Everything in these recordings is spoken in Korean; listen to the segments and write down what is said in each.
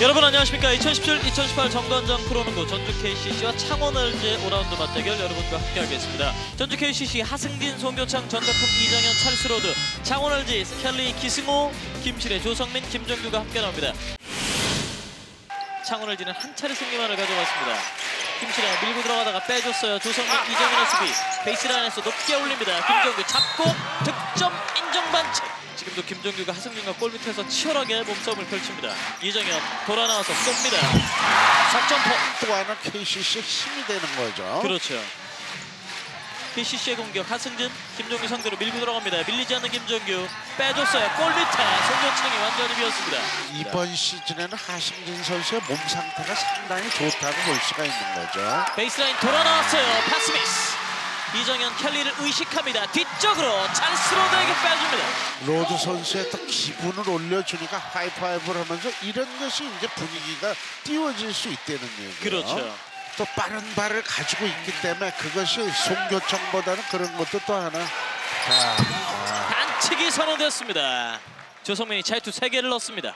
여러분 안녕하십니까? 2017-2018 정관장 프로농구 전주 KCC와 창원 LG의 5라운드 맞대결 여러분과 함께하겠습니다. 전주 KCC 하승진, 송교창, 전태풍, 이정현, 찰스로드 창원 LG 켈리, 기승호, 김실의 조성민, 김정규가 함께 나옵니다. 창원 LG는 한 차례 승리만을 가져갔습니다. 김실의 밀고 들어가다가 빼줬어요. 조성민, 이정현의 수비. 베이스라인에서 높게 올립니다. 김정규 잡고 득점 인정 반칙 지금도 김정규가 하승진과 골 밑에서 치열하게 몸싸움을 펼칩니다. 이정현 돌아 나와서 쏩니다. 또 하나 KCC의 힘이 되는 거죠. 그렇죠. KCC의 공격 하승진, 김정규 상대로 밀고 들어갑니다. 밀리지 않는 김정규 빼줬어요. 골 밑에 송교창이 완전히 비었습니다. 이번 시즌에는 하승진 선수의 몸 상태가 상당히 좋다고 볼 수가 있는 거죠. 베이스라인 돌아 나왔어요. 파스미스. 이정현 켈리를 의식합니다. 뒤쪽으로 찰스 로드에게 빼줍니다. 로드 선수의 또 기분을 올려주니까 하이파이브를 하면서 이런 것이 이제 분위기가 띄워질 수 있다는 얘기예요. 그렇죠. 또 빠른 발을 가지고 있기 때문에 그것이 송교창보다는 그런 것도 또 하나. 자, 아, 반칙이 선언됐습니다. 조성민이 자유투 3개를 넣습니다.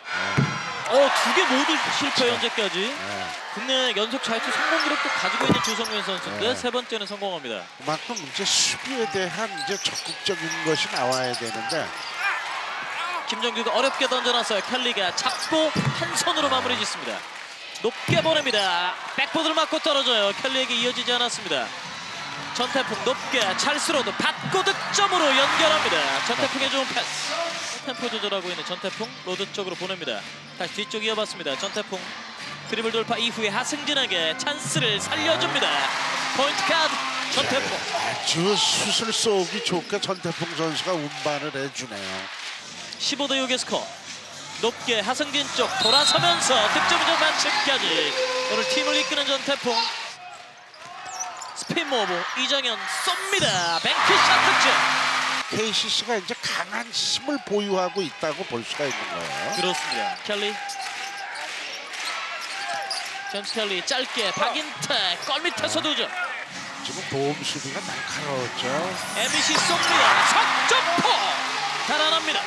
어, 두 개 모두 실패 현재까지. 네. 국내 연속 자유투 성공 기록도 가지고 있는 조성민 선수인데 네. 세 번째는 성공합니다. 그만큼 이제 수비에 대한 이제 적극적인 것이 나와야 되는데 김종규가 어렵게 던져놨어요. 켈리가 잡고 한 손으로 마무리 짓습니다. 높게 보냅니다. 백보드를 맞고 떨어져요. 켈리에게 이어지지 않았습니다. 전태풍 높게 찰스 로드 받고 득점으로 연결합니다. 전태풍의 좋은 패스. 템포 조절하고 있는 전태풍 로드 쪽으로 보냅니다. 다시 뒤쪽 이어봤습니다. 전태풍 드리블 돌파 이후에 하승진에게 찬스를 살려줍니다. 포인트 가드 전태풍. 아주 슛을 쏘기 좋게 전태풍 선수가 운반을 해주네요. 15대 6의 스코어 높게 하승진 쪽 돌아서면서 득점점 만점까지 오늘 팀을 이끄는 전태풍 spin move 이정현 쏩니다 bank shot KCC가 이제 강한 힘을 보유하고 있다고 볼 수가 있는 거예요. 그렇습니다. 켈리. 제임스 켈리 짧게 박인태 골 밑에서 두점 지금 도움 수비가 날카로웠죠. MBC 쏩니다. 석점포! 달아납니다.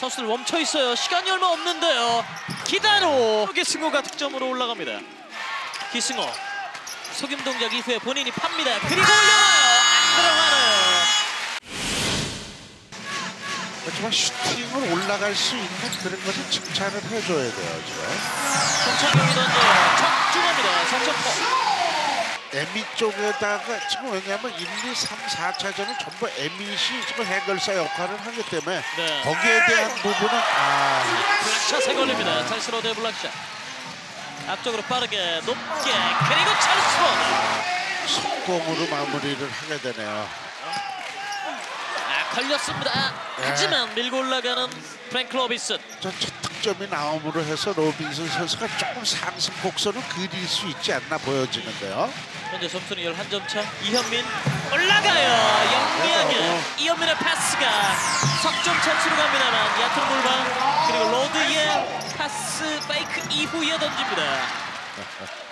선수들 멈춰 있어요. 시간이 얼마 없는데요. 기다로 기승호가 득점으로 올라갑니다. 기승호. 속임 동작 이후에 본인이 팝니다. 그리고 올려놔요 안 들어가네요 하지만 슈팅을 올라갈 수 있는 그런 것을 칭찬을 해줘야 돼요. 지금. 송창용이 던져요 적중합니다 석점포 에밋 쪽에다가 지금 왜냐하면 1, 2, 3, 4차전은 전부 에밋이 지금 해결사 역할을 하기 때문에 네. 거기에 대한 부분은 아 block shot에 걸립니다 찰스 로드의 block shot 앞쪽으로 빠르게 높게 그리고 찰스 로드 성공으로 마무리를 하게 되네요. 아 걸렸습니다 하지만 밀고 올라가는 프랭크 로빈슨. 전첫 득점이 나옴으로 해서 로빈슨 선수가 조금 상승 곡선을 그릴 수 있지 않나 보여지는데요. 현재 점수는 11점 차 이현민 올라가요. 영리하게 어. 이현민의 패스가 석점 찬스로 갑니다만 얕은 골방 그리고 로드의 패스 fake 이후에 던집니다.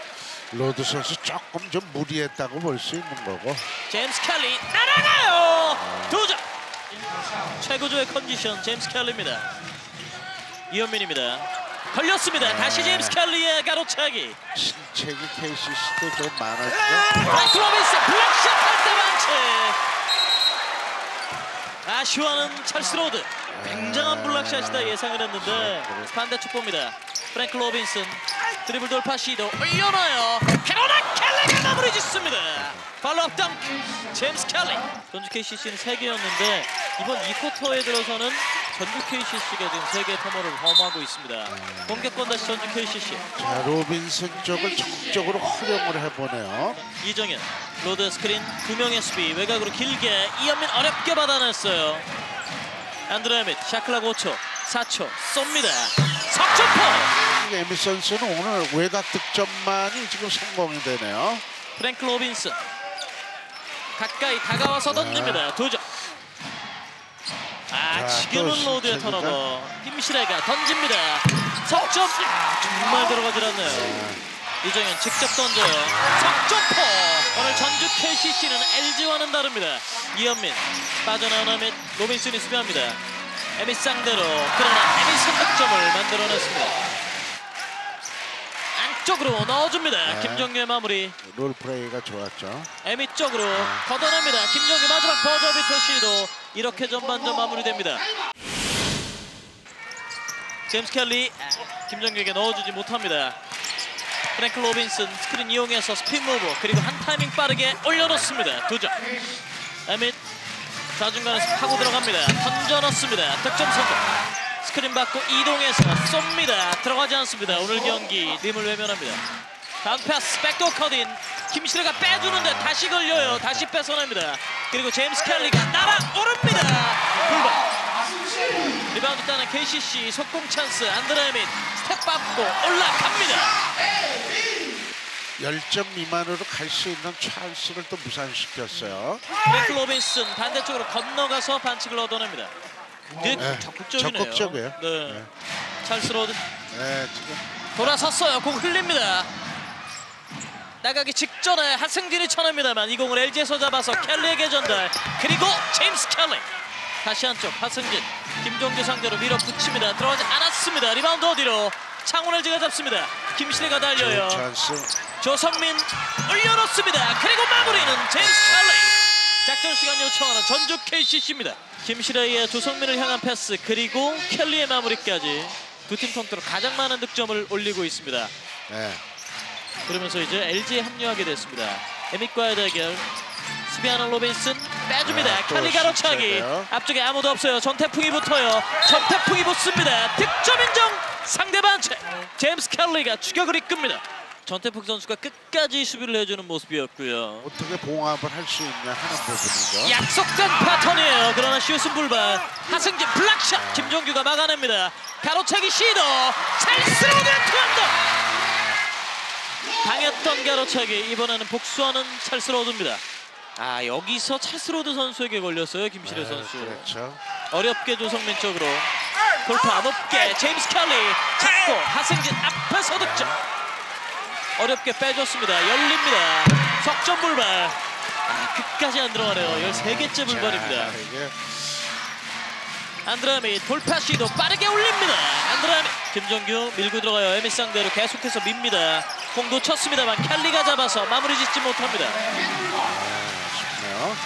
로드 선수 조금 좀 무리했다고 볼 수 있는 거고. 제임스 켈리 날아가요. 두 점 최고조의 컨디션 제임스 켈리입니다. 이현민입니다. 걸렸습니다. 다시 제임스 켈리의 가로차기. 신체기 KCC도 좀 많아지죠. 브라이트 로빈스 블락샷 할때 반칙 아쉬워하는 찰스 로드. 굉장한 블락샷이다 예상을 했는데 반대쪽 봅니다. 프랭크 로빈슨 드리블 돌파 시도 올려놔요. 캐로나 켈리가 마무리 짓습니다. follow-up 덩크 제임스 켈리. 전주 KCC는 3개였는데 이번 2쿼터에 들어서는 전주 KCC가 지금 3개의 터머를 범하고 있습니다. 공격권 다시 전주 KCC 자, 로빈슨 쪽을 적극적으로 활용을 해보네요. 이정현 로드 스크린 두 명의 수비 외곽으로 길게 이현민 어렵게 받아냈어요. 안드레 에밋 shot clock 5초 4초 쏩니다. 석점포! 에밋 선수는 오늘 외곽 득점만이 지금 성공이 되네요. 프랭크 로빈슨 가까이 다가와서 던집니다. 두점. 아 자, 지금은 또 로드의. 턴오버 김시래가 던집니다 석점 아, 정말 들어가질 않네요 이정현 직접 던져요 석점포 오늘 전주 KCC는 LG와는 다릅니다 이현민 빠져나오는 에밋 로빈슨이 수비합니다 에밋 상대로 그러나 에밋 선수 득점을 만들어냈습니다 쪽으로 넣어줍니다. 네. 김종규의 마무리. roll play가 좋았죠. 에밋 쪽으로 걷어냅니다. 김종규 마지막 버저비터 시도 이렇게 전반전 마무리됩니다. 제임스 켈리 아, 김종규에게 넣어주지 못합니다. 프랭크 로빈슨 스크린 이용해서 spin move 그리고 한 타이밍 빠르게 올려놓습니다. 두 점. 에밋 좌중간에서 파고 들어갑니다. 던져 넣습니다. 득점 성공. 스크린 받고 이동해서 쏩니다. 들어가지 않습니다. 오늘 경기 림을 외면합니다. 다음 패스 backdoor cut-in 김시래가 빼주는데 다시 걸려요. 다시 뺏어냅니다. 그리고 제임스 켈리가 날아오릅니다. 불발. 리바운드 따는 KCC 속공 찬스 안드레 에밋 스텝 밟고 올라갑니다. 10점 미만으로 갈 수 있는 찬스를 또 무산시켰어요. 프랭크 로빈슨 반대쪽으로 건너가서 반칙을 얻어냅니다. 네, 네, 적극적이네요. 적극적이에요. 네. 네. 찰스 로드 네, 지금 돌아섰어요. 공 흘립니다. 나가기 직전에 하승진이 쳐냅니다만 이 공을 LG에서 잡아서 켈리에게 전달. 그리고 제임스 켈리. 다시 한쪽 하승진. 김종규 상대로 밀어붙입니다. 들어가지 않았습니다. 리바운드 어디로. 창원 LG가 잡습니다. 김시래가 달려요. 조성민 올려놓습니다. 그리고 마무리는 제임스 켈리. 작전 시간 요청하는 전주 KCC입니다. 김시래의 조성민을 향한 패스 그리고 켈리의 마무리까지 두 팀 통틀어 가장 많은 득점을 올리고 있습니다. 네. 그러면서 이제 LG에 합류하게 됐습니다. 에밋과의 대결. 수비하는 로빈슨 빼줍니다. 아, 또 켈리 가로차기. 진짜요? 앞쪽에 아무도 없어요. 전태풍이 붙어요. 전태풍이 붙습니다. 득점 인정. 상대 반칙. 제임스 켈리가 추격을 이끕니다. 전태풍 선수가 끝까지 수비를 해주는 모습이었고요. 어떻게 봉합을 할 수 있냐 하는 부분이죠. 약속된 패턴이에요. 그러나 슛은 불발. 하승진 block shot. 김종규가 막아냅니다. 가로차기 시도. 찰스 로드 two hand도. 당했던 가로차기 이번에는 복수하는 찰스 로드입니다. 아 여기서 찰스 로드 선수에게 걸렸어요 김시래 네, 선수. 그렇죠. 어렵게 조성민 쪽으로 돌파 높게 제임스 켈리 잡고 하승진 앞에서 득점. 어렵게 빼줬습니다. 열립니다. 석점 불발. 아, 끝까지 안 들어가네요. 13개째 불발입니다. 안드레 에밋 돌파 시도 빠르게 올립니다. 안드레 에밋 김종규 밀고 들어가요. 에밋 상대로 계속해서 밉니다. 공 놓쳤습니다만 켈리가 잡아서 마무리 짓지 못합니다. 쉽네요.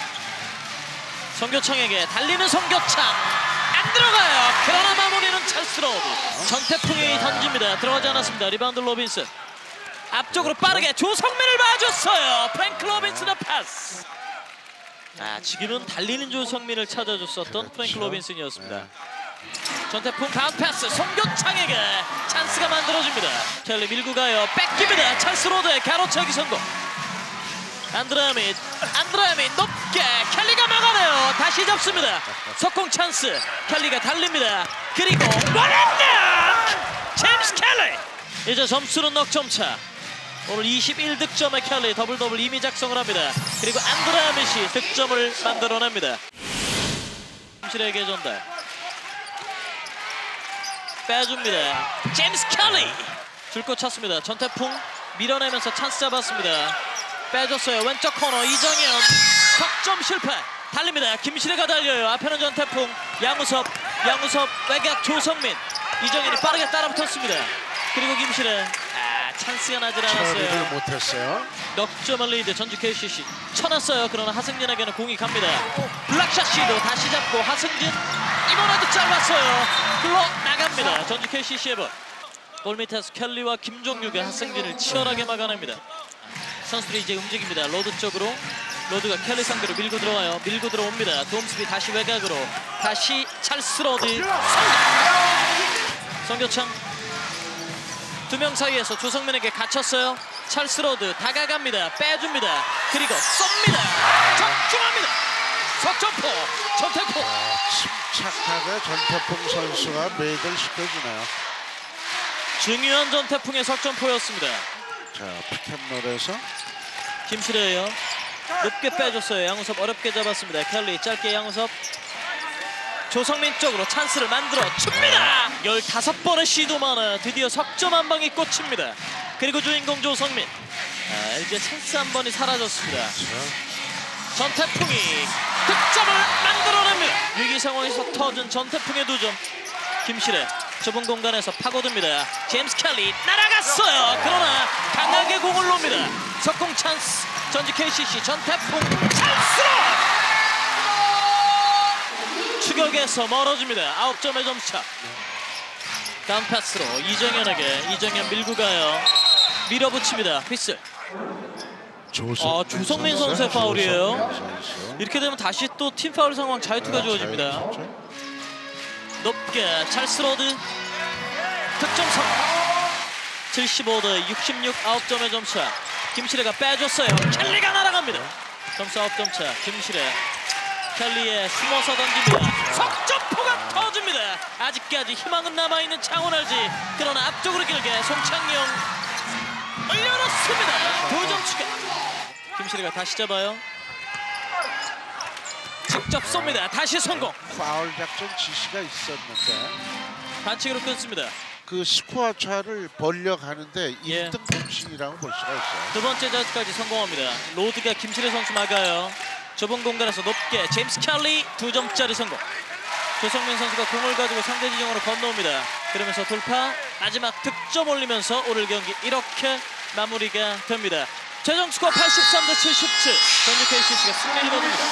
송교창에게 달리는 송교창 안 들어가요. 그러나 마무리는 찰스 로드. 전태풍이 던집니다. 들어가지 않았습니다. 리바운드 로빈슨. 앞쪽으로 빠르게 조성민을 봐줬어요. 프랭크 로빈슨의 패스. 아 지금은 달리는 조성민을 찾아줬었던 프랭크 그렇죠. 로빈슨이었습니다. 네. 전태풍 다운 패스 송교창에게 찬스가 만들어집니다. 켈리 밀고 가요. 뺏깁니다. 찰스 로드의 가로차기 성공. 안드레 에밋 안드레 에밋 높게 켈리가 막아내요. 다시 잡습니다. 속공 찬스. 켈리가 달립니다. 그리고 one hand 제임스 켈리. 이제 점수는 넉점 차. 오늘 21득점의 켈리 더블 더블 이미 작성을 합니다. 그리고 안드레 에밋이 득점을 만들어냅니다. 김시래에게 전달. 빼줍니다. 제임스 켈리 줄 곳 찾습니다. 전태풍 밀어내면서 찬스 잡았습니다. 빼줬어요. 왼쪽 코너 이정현 석점 실패. 달립니다. 김시래가 달려요. 앞에는 전태풍, 양우섭, 양우섭 외곽 조성민, 이정현이 빠르게 따라붙었습니다. 그리고 김시래 아 찬스가 나질 않았어요. 못했어요. 넉점을 리드 전주 KCC 쳐놨어요. 그러나 하승진에게는 공이 갑니다. block shot 시도 다시 잡고 하승진 이번에도 짧았어요. 흘러 나갑니다. 전주 KCC의 볼. 골 밑에서 켈리와 김종규가 하승진을 치열하게 막아냅니다. 선수들이 이제 움직입니다. 로드 쪽으로 로드가 켈리 상대로 밀고 들어와요. 밀고 들어옵니다. 도움 수비 다시 외곽으로 다시 찰스 로드 송교 송교창 두 명 사이에서 조성민에게 갇혔어요. 찰스 로드 다가갑니다. 빼줍니다. 그리고 쏩니다. 적중합니다. 석점포 전태풍 침착하게 전태풍 선수가 매들 시켜주네요. 중요한 전태풍의 석점포였습니다. 자, pick and roll에서 김시래예요. 높게 빼줬어요. 양우섭 어렵게 잡았습니다. 켈리 짧게 양우섭 조성민 쪽으로 찬스를 만들어 줍니다. 15번의 시도만에 드디어 석점 한 방이 꽂힙니다. 그리고 주인공 조성민. 아, LG의 찬스 한 번이 사라졌습니다. 전태풍이 득점을 만들어냅니다. 위기 상황에서 터진 전태풍의 두 점. 김시래 좁은 공간에서 파고듭니다. 제임스 켈리 날아갔어요. 그러나 강하게 공을 놓습니다. 속공 찬스. 전주 KCC 전태풍 찬스로 추격에서 멀어집니다. 9점의 점차. 다음 패스로 이정현에게 이정현 밀고 가요. 밀어붙입니다. 휘슬. 조성, 아, 조성민 선수의 파울이에요. 이렇게 되면 다시 또 팀 파울 상황 자유투가 아, 주어집니다. 높게 찰스 로드 득점 성 75대 66 9점의 점차 김시래가 빼줬어요 켈리가 날아갑니다 점수 9점 차 김시래 켈리의 숨어서 던집니다. 석점포가 터집니다. 아직까지 희망은 남아있는 창원 LG 그러나 앞쪽으로 길게 송창용 올려놓습니다. 두점 추가. 김시래가 다시 잡아요. 직접 쏩니다. 다시 성공. 파울 작전 지시가 있었는데 반칙으로 끊습니다. 그 스코어 차를 벌려가는데 예. 1등 공신이라고 볼 수가 있어요. 두 번째 자유투까지 성공합니다. 로드가 김시래 선수 막아요. 좁은 공간에서 높게 제임스 켈리 두 점짜리 성공. 조성민 선수가 공을 가지고 상대 진영으로 건너옵니다. 그러면서 돌파 마지막 득점 올리면서 오늘 경기 이렇게 마무리가 됩니다. 최종 스코어 83대 77. 전주 KCC가 승리를 거둡니다.